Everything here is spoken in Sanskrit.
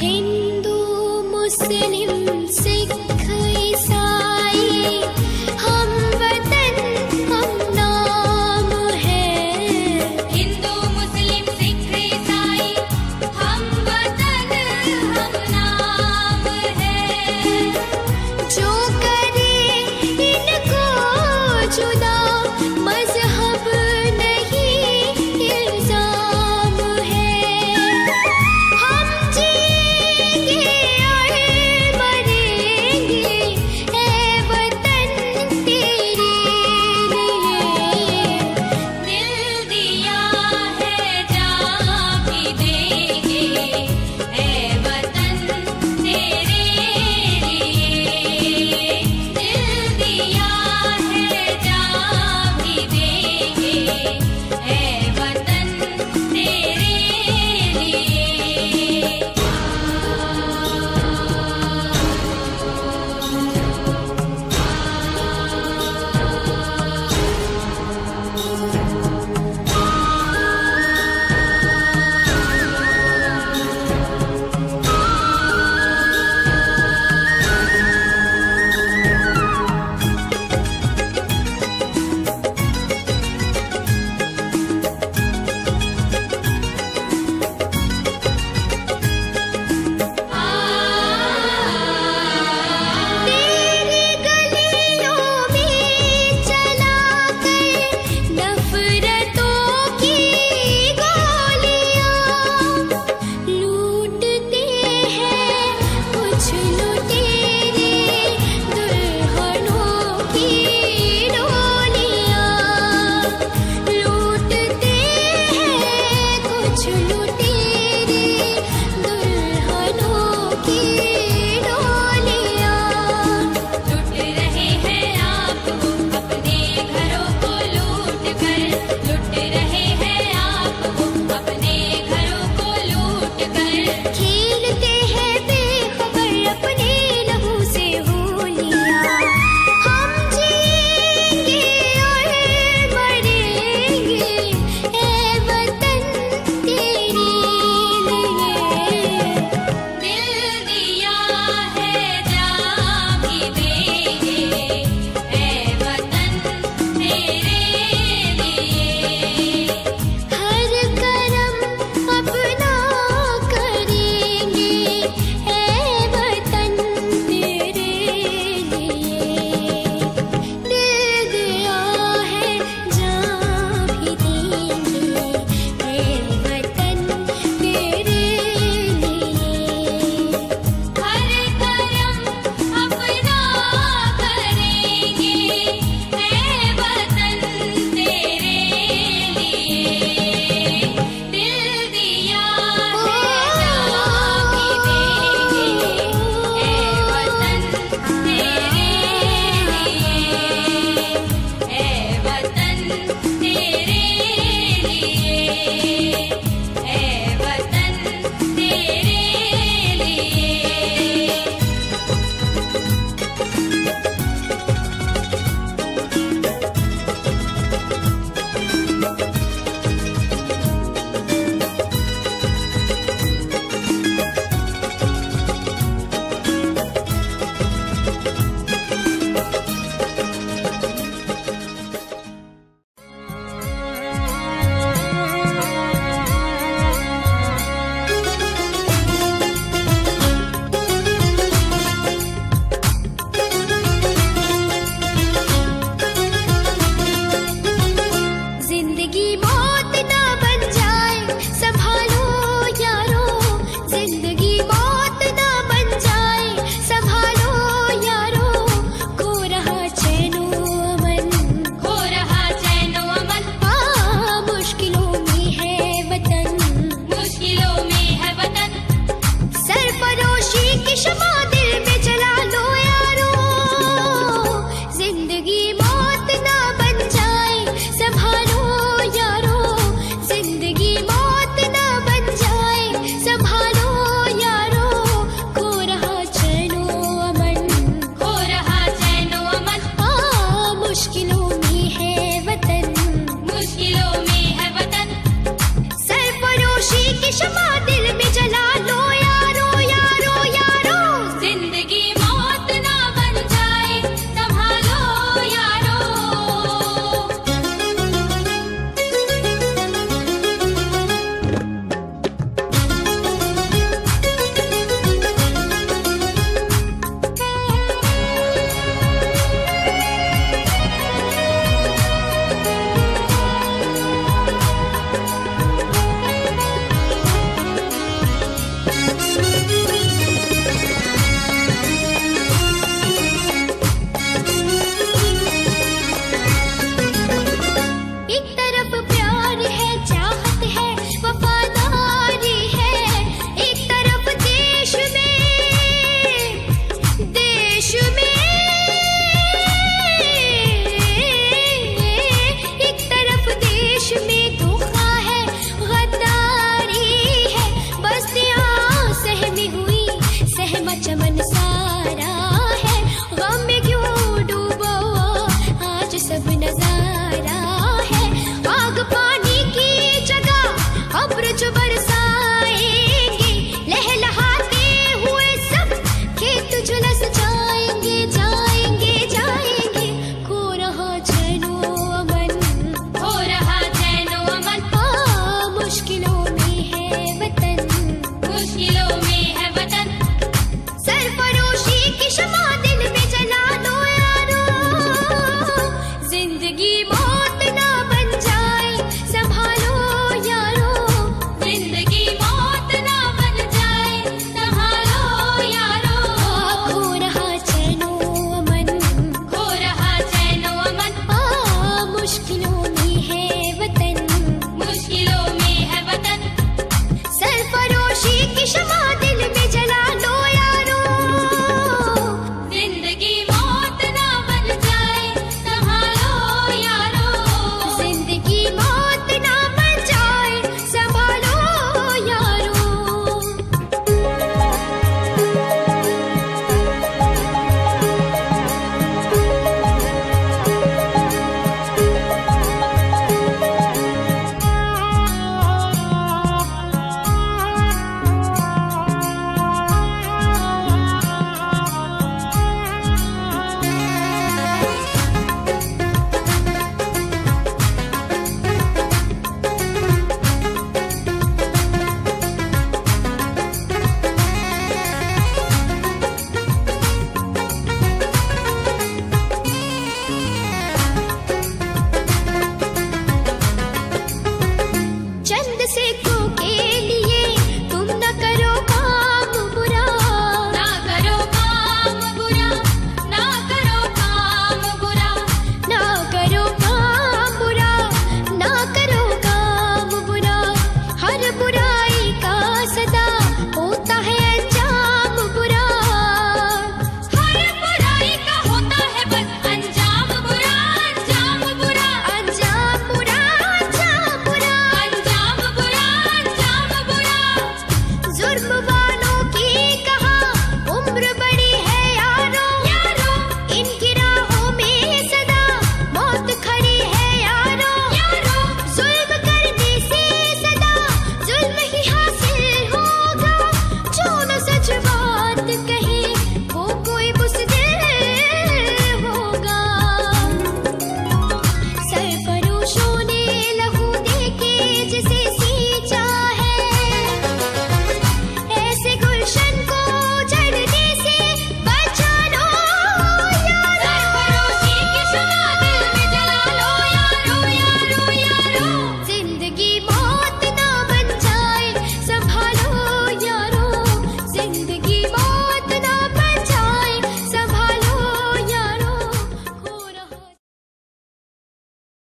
हिन्दू मुस्लिम